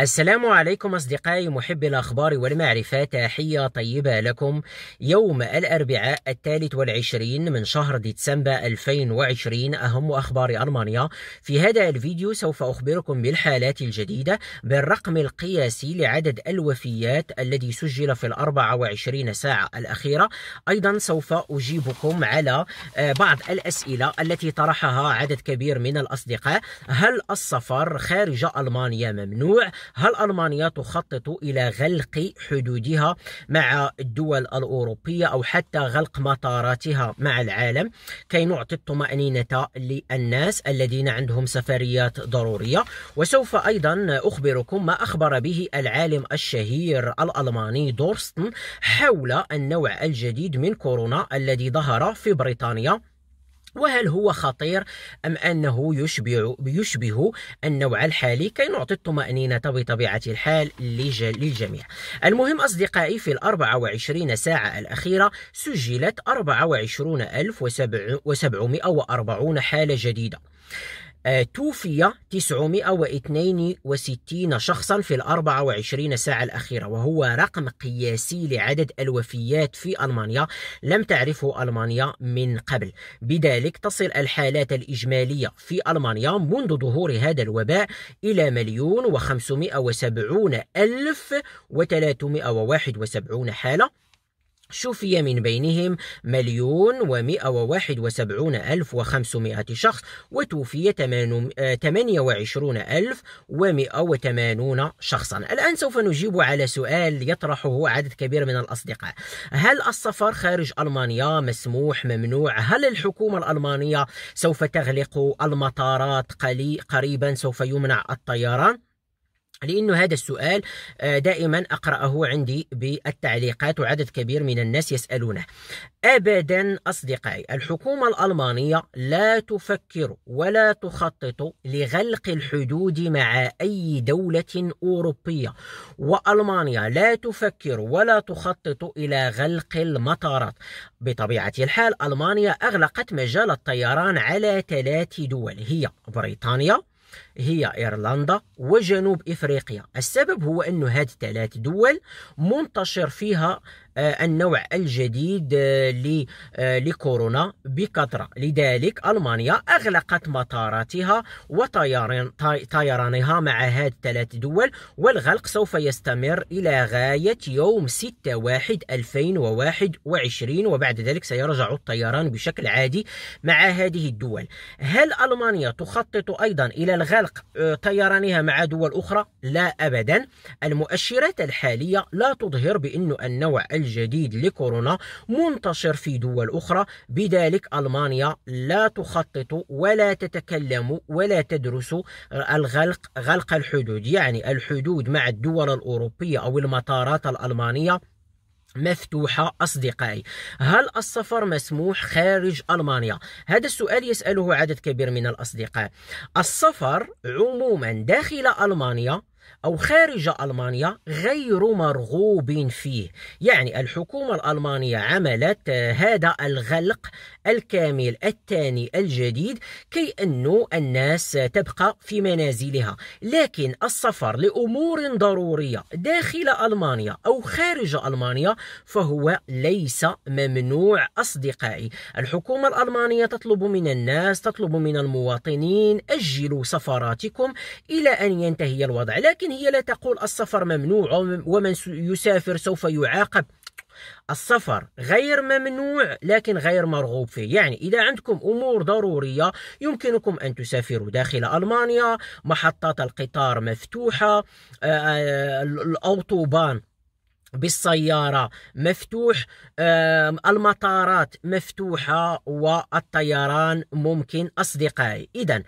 السلام عليكم أصدقائي محبي الأخبار والمعرفة تحية طيبة لكم. يوم الأربعاء الثالث والعشرين من شهر ديسمبر 2020 أهم أخبار ألمانيا. في هذا الفيديو سوف أخبركم بالحالات الجديدة بالرقم القياسي لعدد الوفيات الذي سجل في الأربع وعشرين ساعة الأخيرة. أيضا سوف أجيبكم على آه، بعض الأسئلة التي طرحها عدد كبير من الأصدقاء. هل السفر خارج ألمانيا ممنوع؟ هل ألمانيا تخطط إلى غلق حدودها مع الدول الأوروبية أو حتى غلق مطاراتها مع العالم كي نعطي الطمأنينة للناس الذين عندهم سفريات ضرورية. وسوف أيضا أخبركم ما أخبر به العالم الشهير الألماني دورستن حول النوع الجديد من كورونا الذي ظهر في بريطانيا. وهل هو خطير أم أنه يشبه, يشبه النوع الحالي كي نعطي الطمأنينة بطبيعة الحال للجميع. المهم أصدقائي في الأربع وعشرين ساعة الأخيرة سجلت أربع وعشرون ألف وسبعمائة وأربعون حالة جديدة. توفي 962 شخصا في ال 24 ساعة الأخيرة وهو رقم قياسي لعدد الوفيات في ألمانيا لم تعرفه ألمانيا من قبل. بذلك تصل الحالات الإجمالية في ألمانيا منذ ظهور هذا الوباء إلى مليون وخمسمائة وسبعون ألف وثلاثمائة وواحد وسبعون حالة. شفي من بينهم مليون ومئة وواحد وسبعون ألف وخمسمائة شخص وتوفي ثمانية وعشرون ألف ومئة وثمانون شخصا. الآن سوف نجيب على سؤال يطرحه عدد كبير من الأصدقاء. هل السفر خارج ألمانيا مسموح ممنوع؟ هل الحكومة الألمانية سوف تغلق المطارات قريبا سوف يمنع الطيران؟ لأنه هذا السؤال آه، دائما أقرأه عندي بالتعليقات وعدد كبير من الناس يسألونه. أبدا أصدقائي الحكومة الألمانية لا تفكر ولا تخطط لغلق الحدود مع أي دولة أوروبية وألمانيا لا تفكر ولا تخطط إلى غلق المطارات. بطبيعة الحال ألمانيا أغلقت مجال الطيران على ثلاث دول هي بريطانيا هي إيرلندا وجنوب إفريقيا. السبب هو أن هذه الثلاث دول منتشر فيها النوع الجديد آه، آه، لكورونا. بكثرة. لذلك ألمانيا أغلقت مطاراتها وطيرانها مع هذه الثلاث دول والغلق سوف يستمر إلى غاية يوم 6 واحد 2021 وبعد ذلك سيرجع الطيران بشكل عادي مع هذه الدول. هل ألمانيا تخطط أيضا إلى الغلق طيرانها مع دول أخرى؟ لا أبدا. المؤشرات الحالية لا تظهر بأن النوع الجديد لكورونا منتشر في دول أخرى. بذلك ألمانيا لا تخطط ولا تتكلم ولا تدرس الغلق غلق الحدود. يعني الحدود مع الدول الأوروبية أو المطارات الألمانية مفتوحة أصدقائي. هل السفر مسموح خارج ألمانيا؟ هذا السؤال يسأله عدد كبير من الأصدقاء. السفر عموما داخل ألمانيا أو خارج ألمانيا غير مرغوب فيه. يعني الحكومة الألمانية عملت هذا الغلق الكامل الثاني الجديد كي أنه الناس تبقى في منازلها. لكن السفر لأمور ضرورية داخل ألمانيا أو خارج ألمانيا فهو ليس ممنوع أصدقائي. الحكومة الألمانية تطلب من الناس تطلب من المواطنين أجلوا سفراتكم إلى أن ينتهي الوضع. لكن هي لا تقول السفر ممنوع ومن يسافر سوف يعاقب. السفر غير ممنوع لكن غير مرغوب فيه. يعني إذا عندكم أمور ضرورية يمكنكم أن تسافروا داخل ألمانيا محطات القطار مفتوحة آه، آه، الأوتوبان بالسيارة مفتوح المطارات مفتوحة والطيران ممكن أصدقائي. إذا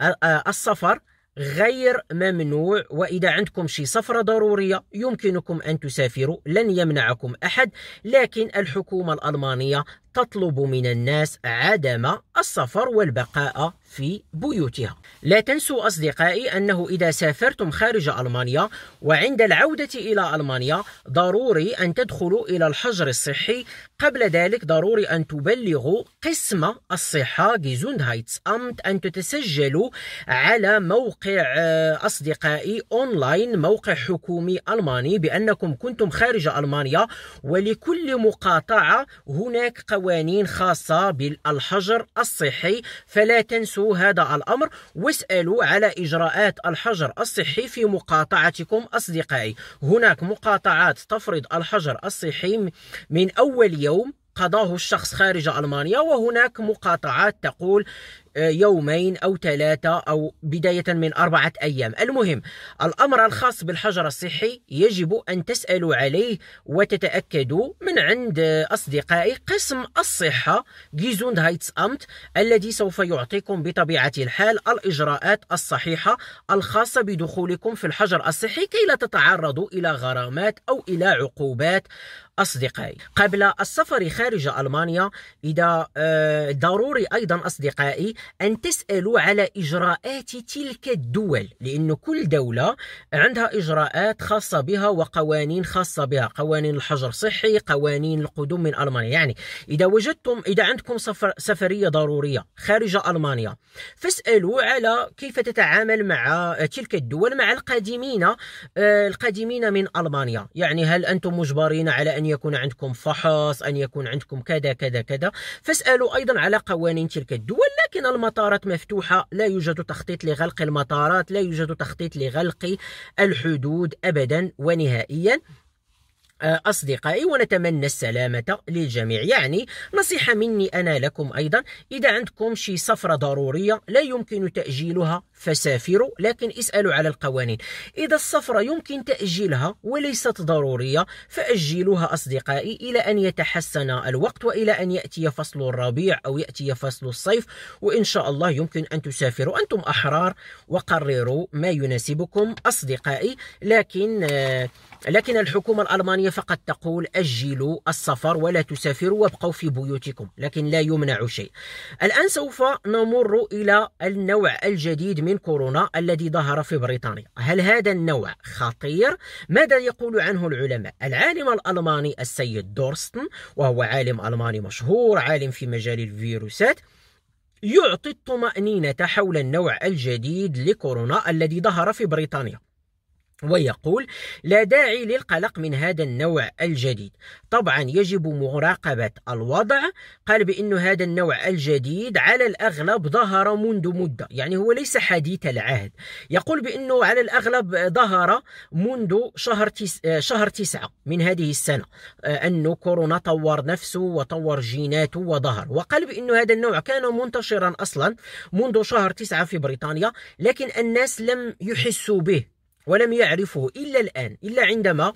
آه، السفر غير ممنوع وإذا عندكم شي سفرة ضرورية يمكنكم أن تسافروا لن يمنعكم أحد لكن الحكومة الألمانية تطلب من الناس عدم السفر والبقاء في بيوتها. لا تنسوا أصدقائي أنه إذا سافرتم خارج ألمانيا وعند العودة إلى ألمانيا ضروري أن تدخلوا إلى الحجر الصحي. قبل ذلك ضروري أن تبلغوا قسم الصحة Gesundheitsamt أن تتسجلوا على موقع آه، أصدقائي أونلاين موقع حكومي ألماني. بأنكم كنتم خارج ألمانيا ولكل مقاطعة هناك قوانين خاصة بالحجر الصحي فلا تنسوا هذا الأمر. واسألوا على إجراءات الحجر الصحي في مقاطعتكم أصدقائي. هناك مقاطعات تفرض الحجر الصحي من أول يوم قضاه الشخص خارج ألمانيا وهناك مقاطعات تقول يومين أو ثلاثة أو بداية من أربعة أيام. المهم الأمر الخاص بالحجر الصحي يجب أن تسألوا عليه وتتأكدوا من عند أصدقائي قسم الصحة Gesundheitsamt الذي سوف يعطيكم بطبيعة الحال الإجراءات الصحيحة الخاصة بدخولكم في الحجر الصحي كي لا تتعرضوا إلى غرامات أو إلى عقوبات أصدقائي. قبل السفر خارج ألمانيا إذا آه، ضروري أيضا أصدقائي أن تسألوا على إجراءات تلك الدول لأن كل دولة عندها إجراءات خاصة بها وقوانين خاصة بها قوانين الحجر الصحي قوانين القدوم من ألمانيا. يعني إذا وجدتم إذا عندكم سفر سفرية ضرورية خارج ألمانيا فاسألوا على كيف تتعامل مع تلك الدول مع القادمين آه، القادمين من ألمانيا. يعني هل أنتم مجبرين على أن يكون عندكم فحص أن يكون عندكم كذا كذا كذا؟ فاسألوا أيضا على قوانين تلك الدول لكن المطارات مفتوحة لا يوجد تخطيط لغلق المطارات لا يوجد تخطيط لغلق الحدود أبدا ونهائيا. أصدقائي ونتمنى السلامة للجميع. يعني نصيحة مني أنا لكم أيضا إذا عندكم شي سفرة ضرورية لا يمكن تأجيلها فسافروا لكن اسألوا على القوانين. إذا السفرة يمكن تأجيلها وليست ضرورية فأجلوها أصدقائي إلى أن يتحسن الوقت وإلى أن يأتي فصل الربيع أو يأتي فصل الصيف وإن شاء الله يمكن أن تسافروا. أنتم أحرار وقرروا ما يناسبكم أصدقائي. لكن آه لكن الحكومة الألمانية فقط تقول أجلوا السفر ولا تسافروا وابقوا في بيوتكم لكن لا يمنع شيء الآن سوف نمر إلى النوع الجديد من كورونا الذي ظهر في بريطانيا هل هذا النوع خطير؟ ماذا يقول عنه العلماء؟ العالم الألماني السيد دورستن وهو عالم ألماني مشهور عالم في مجال الفيروسات يعطي الطمأنينة حول النوع الجديد لكورونا الذي ظهر في بريطانيا ويقول لا داعي للقلق من هذا النوع الجديد. طبعا يجب مراقبة الوضع. قال بأن هذا النوع الجديد على الأغلب ظهر منذ مدة يعني هو ليس حديث العهد. يقول بأنه على الأغلب ظهر منذ شهر, تس... شهر تسعة من هذه السنة أن كورونا طور نفسه وطور جيناته وظهر. وقال بأن هذا النوع كان منتشرا أصلا منذ شهر تسعة في بريطانيا لكن الناس لم يحسوا به. ولم يعرفه إلا الآن إلا عندما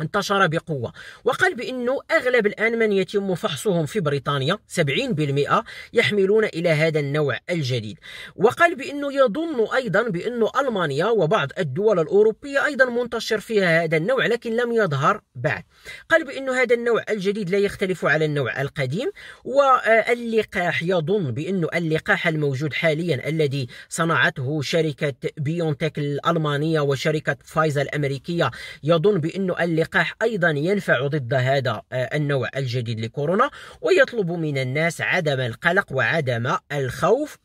انتشر بقوة. وقال بأنه أغلب الآن من يتم فحصهم في بريطانيا 70% يحملون إلى هذا النوع الجديد. وقال بأنه يظن أيضا بأن ألمانيا وبعض الدول الأوروبية أيضا منتشر فيها هذا النوع لكن لم يظهر بعد. قال بأن هذا النوع الجديد لا يختلف على النوع القديم واللقاح يظن بأن اللقاح الموجود حاليا الذي صنعته شركة بيونتك الألمانية وشركة فايزر الأمريكية يظن بأن اللقاح اللقاح أيضا ينفع ضد هذا آه، النوع الجديد لكورونا ويطلب من الناس عدم القلق وعدم الخوف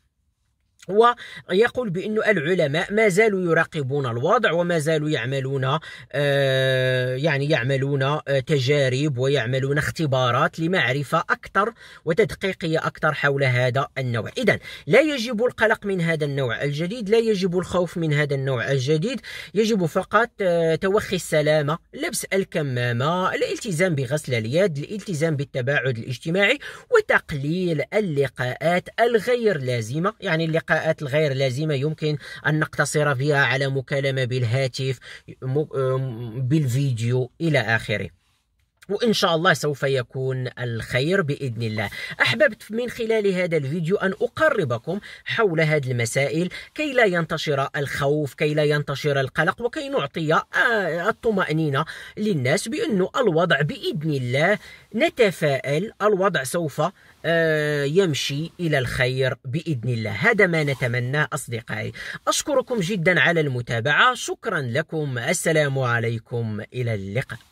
ويقول بأن العلماء ما زالوا يراقبون الوضع وما زالوا يعملون آه، يعني يعملون آه، تجارب ويعملون اختبارات لمعرفة أكثر وتدقيقية أكثر حول هذا النوع. إذا لا يجب القلق من هذا النوع الجديد لا يجب الخوف من هذا النوع الجديد يجب فقط آه، توخي السلامة لبس الكمامة الالتزام بغسل اليد الالتزام بالتباعد الاجتماعي وتقليل اللقاءات الغير لازمة يعني اللقاء اللقاءات الغير لازمة يمكن أن نقتصر فيها على مكالمة بالهاتف بالفيديو إلى آخره. وإن شاء الله سوف يكون الخير بإذن الله. أحببت من خلال هذا الفيديو أن أقربكم حول هذه المسائل كي لا ينتشر الخوف كي لا ينتشر القلق وكي نعطي آه، الطمأنينة للناس بأن الوضع بإذن الله نتفائل الوضع سوف آه، يمشي إلى الخير بإذن الله. هذا ما نتمنى أصدقائي. أشكركم جدا على المتابعة. شكرا لكم. السلام عليكم. إلى اللقاء.